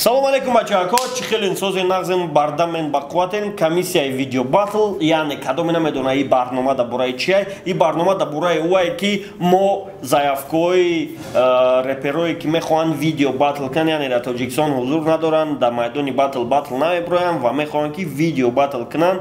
салом алейкум бачаҳако чӣ хелин сози нағзем бардамен ба қувватен комиссияи видео батл яъне кадоме намедона и барнома да бораи чия и барнома да бораи уае ки мо заявкаҳои реперое ки мехоҳанд видео батл кан яъне дар тоҷикистон ҳузур надоранд дар майдони батл батл намебироянд ва мехоҳанд ки видео батл кунанд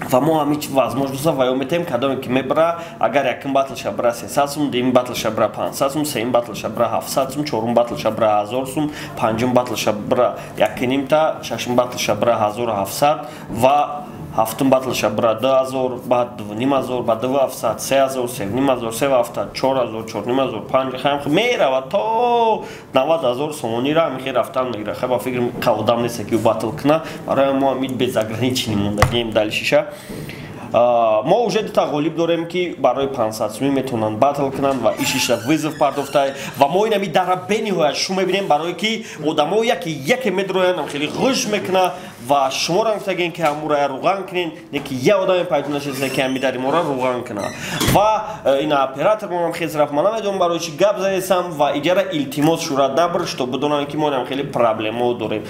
ва мо ҳамич возможноста ваё метаем кадоме ки мебара агар якин батл шабра сесад сум дуюм батл шабра панҷсад сум сеюм батл шабра ҳафтсад сум чорум батл шабра ҳазор сум панҷум батл шабра якинимта шашум батл шабра ҳазору ҳафтсад ва ҳафтум батлаша бира ду ҳазор баъд дувним ҳазор ба ду ҳафтсад се ҳазор сеним ҳазор се ҳафтад чор ҳазор чорним ҳазор панҷ хаем меравад то навад ҳазор сомонира ҳамихе рафтан мегира. Хай ба фикр қаводам нест ки батл кна. Барои мо ҳамид безограничени мондагием дали шиша мо уже дута ғолиб дорем ки барои пансадсумӣ метавонанд батл кунанд ва ишиша вызов пардофта ва мо инами дара бениҳоят шу мебинем барое ки одамо яке яке медроянд хеле ғӯш мекуна ва шуморо гуфтагем ки ҳамурая руған кунен не ки я одаме пайдо нашеста ки ҳами дари мора руған куна. Ва ина оператор моам хез рафт ман намедонам барои чи гап занесам ва иҷара илтимос шурат набр што бидонам ки мо инам хеле проблемо дорем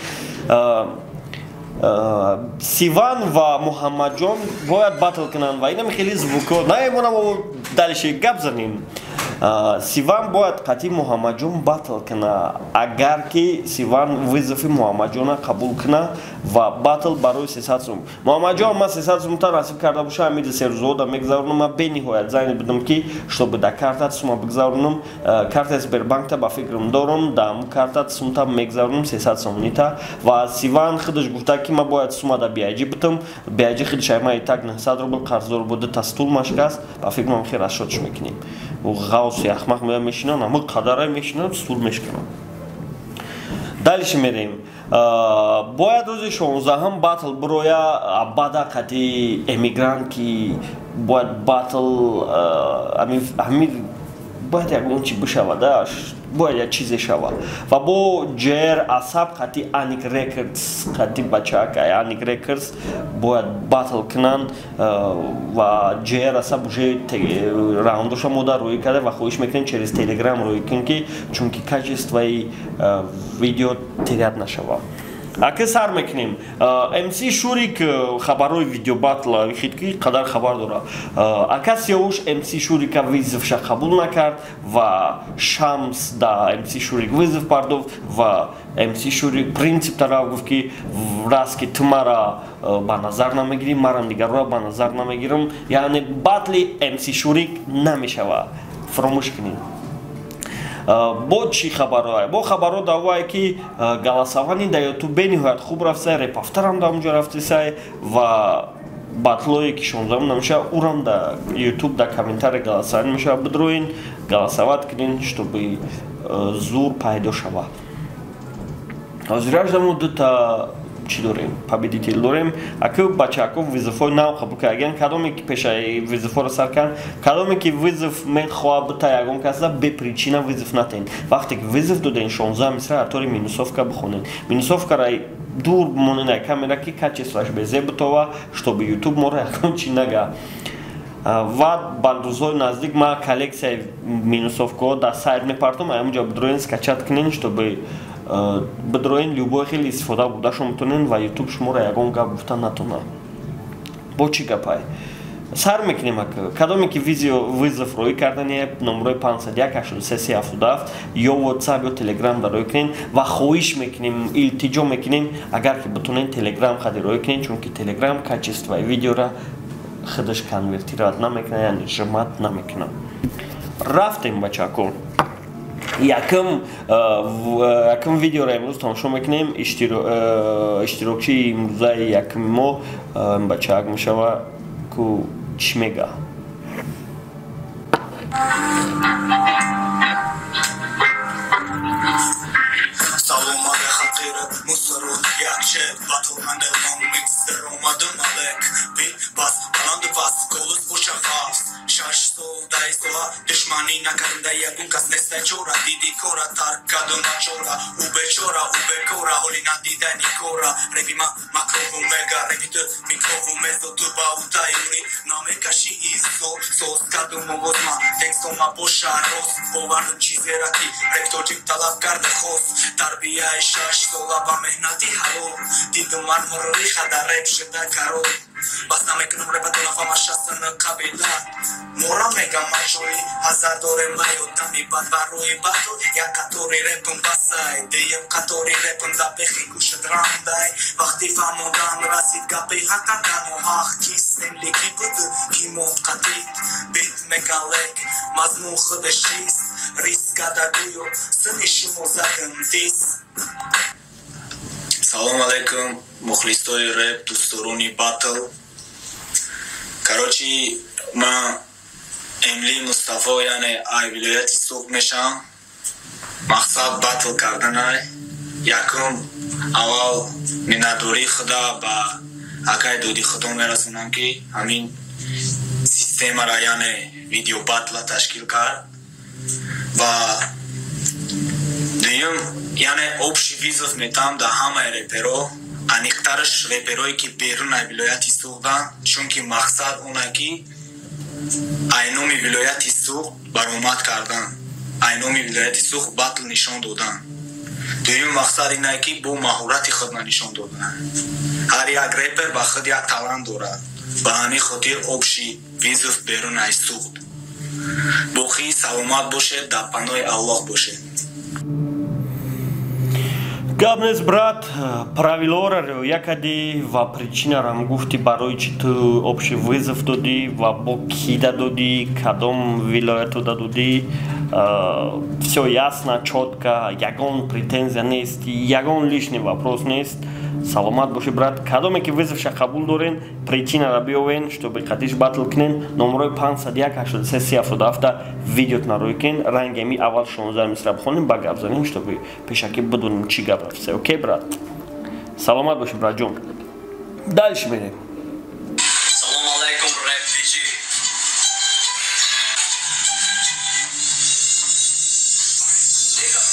сиван ва муҳаммадҷон бояд батл кунанд ва инам хеле звуко наемонам далиши гап занем сиван бояд қатъи муҳаммадҷон батл куна агар ки сиван вызофи муҳаммадҷона қабул куна ва батл барои сесад сум муҳаммадҷон ман сесад сумта насиб карда боша ҳамиди серӯзода мегузаронам ман бениҳоят зани будам ки чтобы да картат сума бигузаронам карта сбербанкта ба фикрам дорам. Да ҳамун картат сумта мегузаронам сесад сомонита ва сиван худаш гуфта ки ман бояд сума да биаҷи бутам биаҷи худаш аймаи так наҳсад рубл қарздор буду та стул машикаст ба фикрам хе расшодш мекунем ғавси ахмақ мея мешинанд ҳама қадарай мешинанд сур мешкунанд далиши мерем. Бояд рӯзи шонздаҳам батл бироя бада қати эмигрант ки бояд батл ҳамин бояд ягон чи бишавада бояд як чизе шавад. Ва бо ҷер асаб қати аник рекордс қати бачаак аник рекордс бояд батл кунанд ва ҷер асаб уже раундоша мода рӯй карда ва хоҳиш мекунем через телеграм рӯй кун ки чунки качествои видео терят нашавад ака сар мекунем? Мс шурик хабарҳои видеобатла хитки қадар хабар дора ака сиёвуш мс шурика визовша қабул накард ва шамс да мс шурик визов пардофт ва мс шурик принцип тараф гуфт ки раз ки ту мара ба назар намегирӣ марам дигарро ба назар намегирам яъне батли мс шурик намешава. Фаромӯш кунем бо чӣ хабарҳое бо хабарҳо давое ки галасавани да ютуб бениҳоят хуб рафтсай репафтарам да онҷо рафтисай ва батлое ки шонздаам намеша урам да ютуб да комментаре галасаванӣ меша бидроин галасават кунин чтобы зур пайдо шава. Ҳозирашдамо дута чӣ дорем? Победител дорем? Аку бачаако визофҳои нав қабул кар агар кадоме ки пеша визофҳоро сар кан кадоме ки визов мехоҳад бута ягон каса бепричина визов натен. Вақте ки визов доден шонздаҳ мисра ҳатори минусовка бихонен минусовкара дур монена камера ки качествоаш безе бутова чтобы ютуб моро ягон чи нага. Ва ба рӯзҳои наздик ма коллексияи минусовкаҳо дар сайт мепартам аминҷо бидроен скачат кунен чтобы бидроен любое хеле истифода будашо метонен ва ютуб шуморо ягон гап гуфта натона. Бо чӣ гапай? Сар мекунем ака кадоме ки видео вызов роӣ кардане номерои 518377 ё whatsapp ё telegram да роӣ кунем ва хоҳиш мекунем илтиҷо мекунем агар ки битонен telegram хади роӣ кунем чунки telegram качествои видеора худаш конвертировать намекунад яъне жмат намекунад. Рафтем бачако якм якм видеоро имрӯз тамошо мекунем. Иштирокчии имрӯзаи якми мо бачаак мешава ку чӣ мега салом але хақира мусару якчет батлманделон миксер омаду малек бил бас баланду бас голус боша хафс шаш сол дай сола душманӣ накарда ягон кас неста чора диди кора таркаду начора у бечора у бекора ҳоли надидани кора реби ма макрову мега реби ту микрову мезо ту ба у тайёрӣ намекашӣ изо соз каду мовозма текстома боша рост боварду чизера ки ректорҷик талаб карда хост тарбияи шаш сола ба меҳнати ҳалол диду ман мурриха дар реп шуда карол бас намекунам репатона фамашасана қабила мора мегам маҷои ҳазар дорем маёдами бад ба рӯи баду як қатори репм басай деям қатори репм да бехи гӯшад рамдай. Вақти фаҳмодан расид гапи ҳақатану ҳақ кистем лики буду ки мод қатид. Бит мегалек мазмун худашист рискадагӯё сини шумо задам дис салом алейкум мухлисои реп дӯстдорони батл. Карочи ман эмли мустафо яъне ай вилояти суғ мешам. Мақсад батл карданай. Якум аввал миннатдории худа ба акаи доди худо мерасонам ки ҳамин системара яъне видеобатла ташкил кард. Ва дуюм яъне обши визов метам да ҳамаи реперо аниқтараш реперое ки берунаи вилояти суғданд чунки мақсад оне ки айноми вилояти суғ баромад карданд айноми вилояти суғ батл нишон доданд дуюм мақсад ине ки бо маҳорати худна нишон доданд ҳар як репер ба худ як талант дорад ба ҳамин хотир обши визов берунаи суғд боқӣ саломат бошед дар паноҳи аллоҳ бошед гап нест брат правилора риоя кардӣ ва причинарам гуфтӣ барои чӣ ту обши вызов додӣ ва бо кида додӣ кадом вилояту да додӣ все ясно чётко ягон претензия нест ягон лишний вопрос нест саломат боши брат. Кадоме ки вызовша қабул дорен причинара биёвен чтобы қатиш батл кунен номерои 518377 видеотна рӯй кун ранги ми аввал 16 мисра бихонем ба гап занем чтобы пешакӣ бидонем чӣ гап рафтса окей брат. Саломат боши братҷон дальше мерем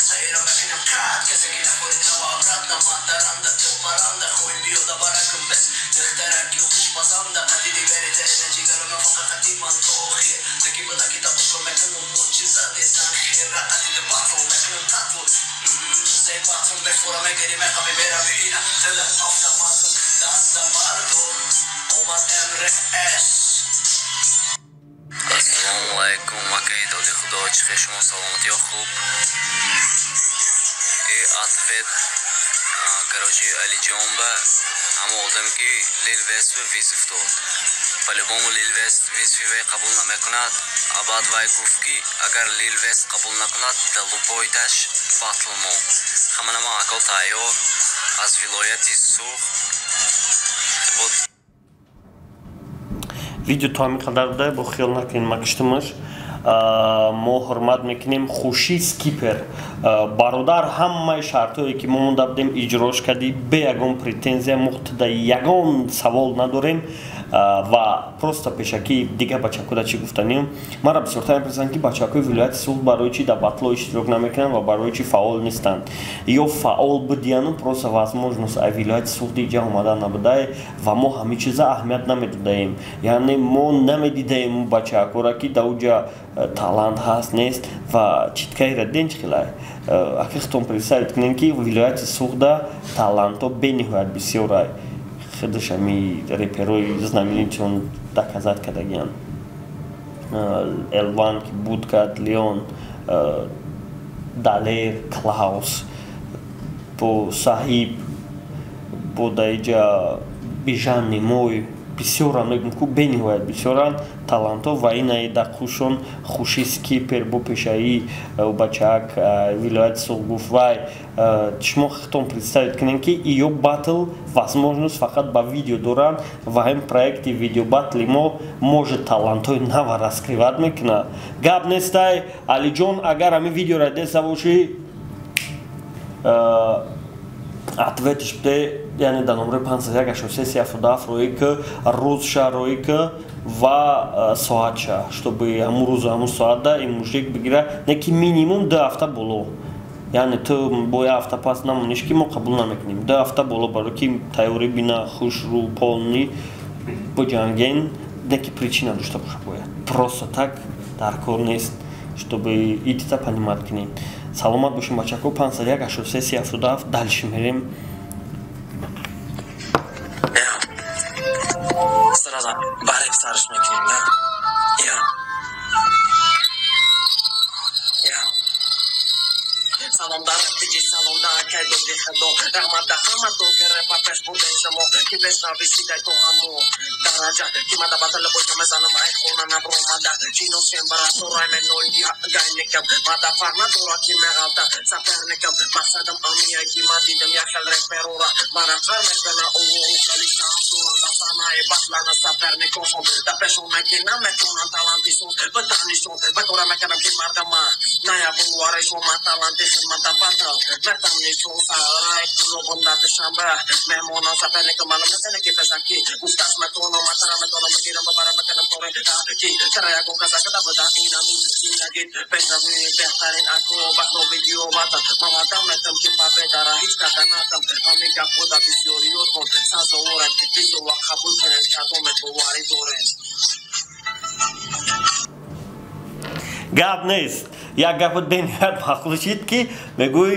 Sayıram benim kat Gezegene boyunca bağıramda Mandaramda toplaranda Koymuyor da bırakın bez Nıhtarak yokuşmasam da Adili beri terine cigarına fakat Adiman tohi Takımı da kitap uçma mekanım Mucizade sanhira Adili batıl Mekanım tatlı Zey batıl Mekfura megerime Habimera mühina Tılım aftamasın Dasta bardo Omar Emre mrs. алиҷонба ҳама одаме ки лилвестро визиф дод по-любому лилвест визифи қабул намекунад. Абад вай гуфт ки агар лилвест қабул накунад далубойташ батлмо ҳаманама ако тайёр. Аз вилояти сух видео томи қадар буда бо хиёл накунед макиштумаш мо ҳурмат мекунем хуши скипер. Бародар ҳамаи шартҳое ки мо монда будем иҷрош кардӣ бе ягон претензия мухтида ягон савол надорем ва просто пешакӣ дигар бачакода чӣ гуфтанем. Мара бисёртар мепурсанд ки бачакои вилояти суғд барои чи дар батло иштирок намекунанд ва барои чи фаъол нестанд. Ё фаъол будияну просто возможност ай вилояти суғди иҷа омадан набудай ва мо ҳамин чиза аҳамият намедодаем яъне мо намедидаем бачакора ки дар уҷа э, талант ҳаст нест ва читкаира ден чхилай э, акихтон представит кунем ки вилояти суғда талантҳо бениҳоят бисёрай хадышам и реперој знамени че он така зад каде да ги јан. Елванк, Буткат, Леон, Далер, Клаус, по Сахиб, по Дајджа, Бижан Нимој, бисёран мегӯм бениҳоят бисёран талантҳо ва инаи дақушон хуши скипер бо пешаи э, бачаак э, вилояти суғгуф вай э, шумо хитон представит кунем ки иё батл возможност фақат ба видео доранд ва ҳам проекти видеобатли мо может талантҳои нава раскриват мекунад. Гап нестай алиҷон агар ҳамин видеора деса бошӣ ответиш буде яъне дар номраи 51877 роӣ ки рӯзша роӣ ки ва соатша чтобы ҳамун рӯзу ҳамун соатда ин мужик бигира не ки минимум ду ҳафта боло яъне ту бо як ҳафта пас намониш ки мо қабул намекунем ду ҳафта боло баро ки тайёрӣ бина хушру полни буҷанген не ки причина дошта боша бояд просто так дар кор нест чтобы идита понимат кунем саломат бошем бачаҳко 501 далшимирем сразу барек сарш мекунем саломдар диҷи саломда акай доги хадо раҳмат да ҳама догире ба пеш бурдем шамо ки бешнависидай ту ҳамо τα ράτσα. Κύματα πάντα λέω πόσο μέσα να μα έχω να να προμάντα. Κίνο σε μπαρά τώρα είμαι νόλια γκάινικα. Μα τα φάρνα τώρα και μεγάλα σαν πέρνικα. Μα σαν τα μία κύματι δεν μια χαλρέ περούρα. Μα να φάρνε πένα ουγό καλύτερα. Υπότιτλοι ma matara me tono me kira ma para me kana pore ha ki saraya ko kata kata bada ina mi ina git petra mi behtarin ako ba no video mata ma mata me tam ki pape dara hiç kata na tam hame ka poda visiori oto sa zora vizo wa kabul kare chato me to wari dore гап нест. Як гапро бениҳоят махлӯшид ки мегӯй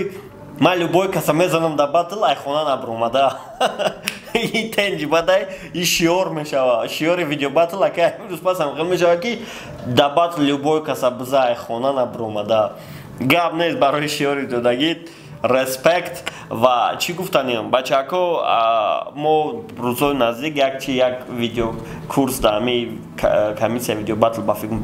ман любой касамезанам да батл айхона набрумада и тенҷи бадай и шиёр мешава. Шиёри видеобатл ака рӯзпасам хел мешава ки дар батл любой каса биза айхона набромада гап нест барои шиёри додагит респект. Ва чӣ гуфтанем? Бачаҳако мо рӯзҳои наздик якчи як видеокурс дар ҳами комиссия видеобатл ба фикм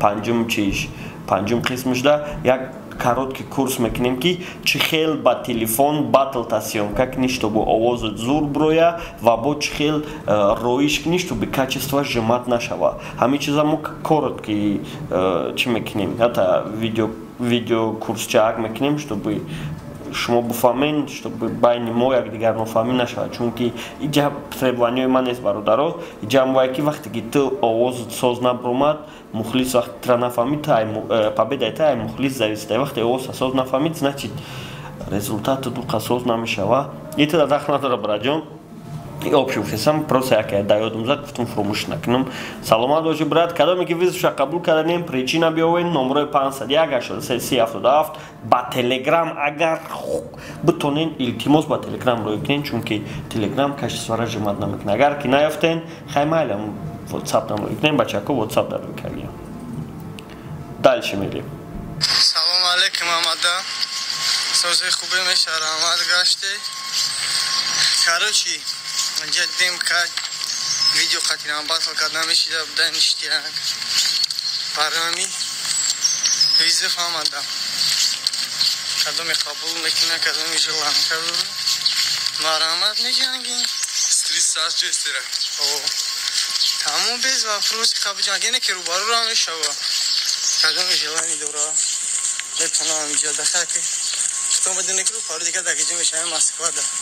панҷум чиш панҷум қисм шуда як короткий курс мекунем ки чӣ хел ба телефон батлта съёмка кунӣ чтобы овозу зур бироя ва бо чӣ хел роиш кунӣ чтобы качество жимат нашава. Ҳамин чиза мо короткий чӣ мекунем. Ҳатта видео видеокурсчаак мекунем чтобы шумо буфаҳмед чтобы байни мо якдигар нофаҳмӣ нашавад чунки иҷа требованиёи ман нест бародаро иҷа ҳамвае ки вақте ки ту овозу соз набромад мухлис вақти тра нафаҳмид э, победаи та ай мухлис зависида вақте овоза соз нафаҳмид значит результату дуқа соз намешава. Итада дахл надора браҷон общий фесам просто яке да ёдум зад гуфтум фурӯмӯш накунам саломат боши брат кадоме ки визша қабул карданем причина биёвен номрои 51377 ба телеграм агар битонен илтимос ба телеграм роӣ кунен чунки телеграм кашисвара жимат намекунад агар ки наёфтен хай майлам ватсап нам роӣ кунем бачако ватсап дар роӣ кардем дальше мерем салом алейкум амада созии хубе меша раҳмат гаште короче ҷаддем кад видео қатинам батл кад намешида буда ништияк барнами визиф амадам кадоме қабул мекуна кадоме жилам каду марамат меҷангем стрисас ҷестера тамом без вапроси қабуҷангене ки рӯбарӯра мешава кадоме жилани дора метонам иҷа дахаке шутон бадуне ки рӯпару дика дакиҷа мешава москвада биёло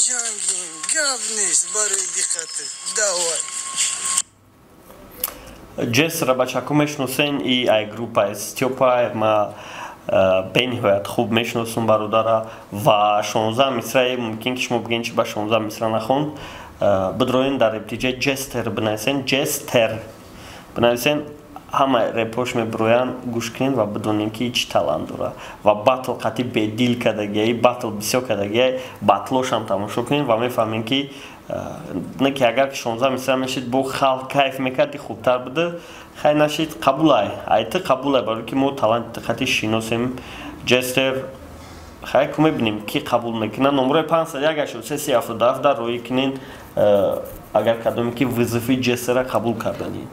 бояд биҷангем гап нест барои диққату давай ҷесра бачаку мешиносен и ай группа стёпа ма бениҳоят хуб мешиносум бародара ва шонздаҳ мисрае мумкин ки шумо бигӯен чи ба шонздаҳ мисра нахон. Бидроен дар ибтиҷои ҷестер бинависен ҷестер бинависен ҳама репош мебироянд гӯш кунед ва бидонед ки чӣ талант дора ва батл қатӣ бедил кардагиай батл бисёр кардагиай батлошам тамошо кунед ва мефаҳмед ки не ки агар ки шонздаҳ мисра мешид бо халқ кайф мекарди хубтар буде хай нашид қабулай. Айти қабулай барои ки мо таланти қатӣ шиносем. Ҷестер хай ку мебинем ки қабул мекунад. Номерои 518377 дар роӣ кунен агар кадоме ки визифи ҷесера қабул карданӣ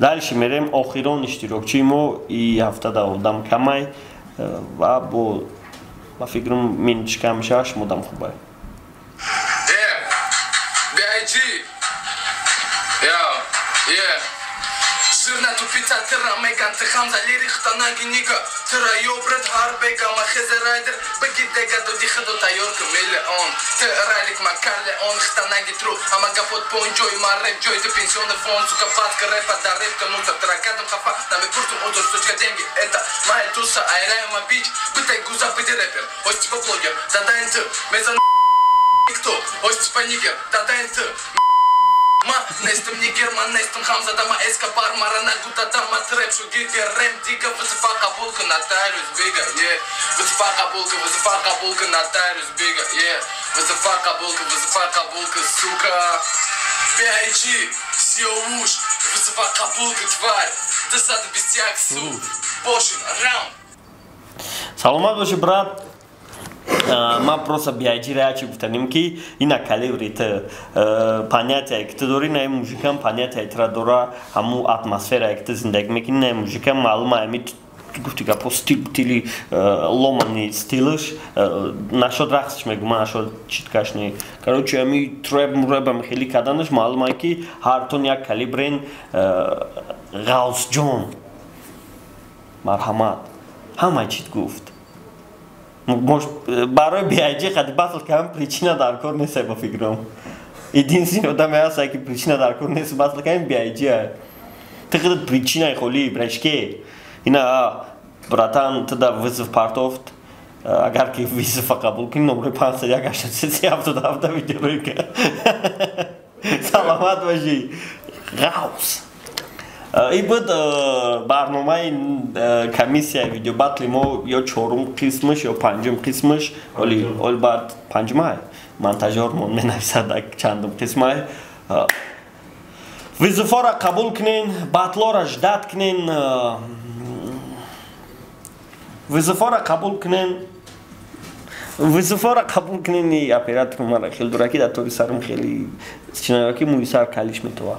дальше мерем охирон иштирокчии мо и ҳафтада одам камай ва бо ба фикрам минутиш кам мешава шумодам ганцхан залери хтана гиника тирайо брат харбека махезе райдер. Бегитега до дихадо тайор камелеон тералик макалеон хтанаги тру амага под пончой мареп джой ты пенсионный фонд сука падка рэпа да рэп кому-то ну, таракатом хафа. Нами пурту отзор сучка деньги это моя туса айрайма бич. Бытай гуза быди рэпер. Ось типа блогер. Да дай ты мезон никто. Ось типа нигер. Да дай ты Ма, нестым не герман, нестым хамзадама эскобар Марана гутадама трэп, шугиге рэм дико Вызыфа кабулка, нотариус бига, е Вызыфа кабулка, вызыфа кабулка, нотариус бига, е Вызыфа кабулка, вызыфа кабулка, сука B.I.G. Сиоуш, вызыфа кабулка, тварь Досада без тяг, су Бошин, раунд Саламат, баши, брат ман просто биаҷира чи гуфтанем ки ина калеврит понятие ки ту дори на мужикам понятие тра дора ҳаму атмосфера ки ту зиндагӣ мекунӣ на мужикам маълума ами гуфти гапо стил тили ломани стилш нашод рақсш мегума нашод читкашни короче ами треб муребам хели каданаш маълума ки ҳартон як калибрен ғавсҷон марҳамат. Ҳамаи чит гуфт барои биаҷи қади батл кам причина дар кор нест ба фикрам единствен одаме ҳаста ки причина дар кор нест батл кам биаҷи ты қади причинаи холи брашке ина братан ты да вызов партофт. Агар ки визова қабул кунӣ номери панса як ашаси ҳафтода ҳафта видеорика саломат бошӣ ғавс и буд барномаи комиссияи видеобатли мо ё чорум қисмаш ё панҷум қисмаш оли баъд панҷумай монтажёрмон менависад чандум қисмай визуфора қабул кунен батлора ждат кунен визуфора қабул кунен визуфора қабул кунен и оператор мара хел дураки дар тори сарм хели чинаёки мӯи сар калиш метова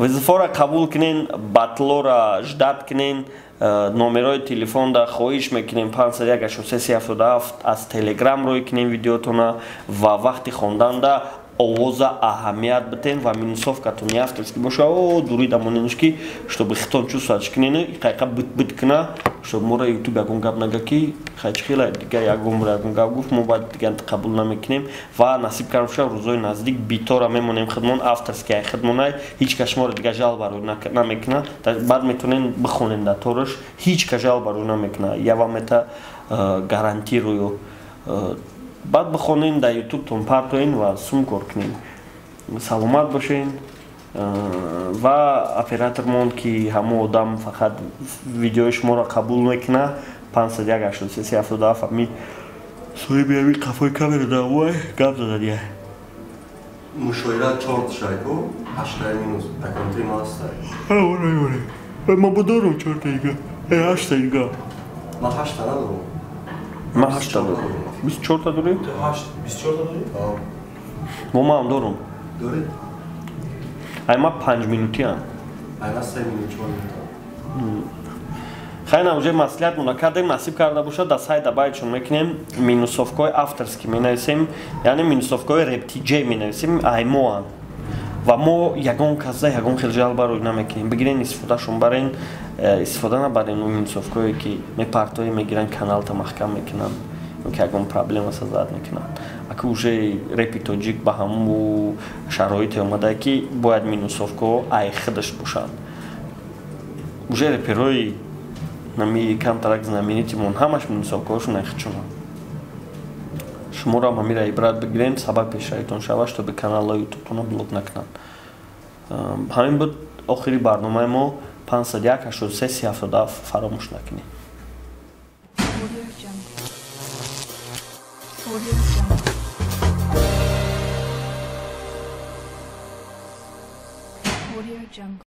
вазифаро қабул кунен батлора ждат кунен э, номерои телефонда хоҳиш мекунем 51 аз телеграм рӯй кунем видеотона ва вақти хонданда овоза аҳамият битен ва минусовкатон яфтески боша. О дурида моненушки чтобы хитон чувствовать кинена қайқа бит кина чтобы мора ютуб ягон гап нага ки хайчи хела? дига ягон мора ягон гап гуфт мо баъд дига қабул намекунем ва насиб кардаша рӯзои наздик битора мемонем хидмон авторски ай хидмонай ҳеч ка шуморо дига жалба рӯй намекуна баъд метавонем бихонем дар тораш ҳеч ка жалба рӯй намекуна явамета гарантирую баъд бихонем дар ютубтон партоен ва сум кор кунем саломат бошен ва оператормон ки ҳамо одам фақат видеои шуморо қабул мекуна 5187 ами соҳиби ами қафои камера давай гап зададия мушоира чорт шайко ҳаштай минус аконти мастай ма бодорам чортаига ҳаштаига ма ҳашта надорам ма ҳашта дорам бисчорта дорӣ? Мо маам дорам ай ма панҷ минутиам. Хайна уже маслиҳат мона кардем насиб карда бошад дар сайда байчон мекунем минусовкои авторски менависем яъне минусовкои рептиҷе менависем аймоан ва мо ягон казда ягон хелжал барои намекунем бигирен истифодашон барен э, истифода набарен минусовкое ки мепартои мегиран каналта маҳкам мекунанд ки ягон проблема созад мекунанд аки уже репи тоҷик ба ҳаму шароите омада ки бояд минусовкаҳо ай хидаш бошанд уже реперои нами камтарак знаменитимон ҳамаш минусовкаҳошон ай хидшунанд шуморо ҳам ҳамира ибрат бигирем сабаб пешраитон шавад чтобы каналҳои ютубтона блок накунанд ҳамин буд охири барномаи мо 501 83 37 фаромӯш накунед Audio Jungle.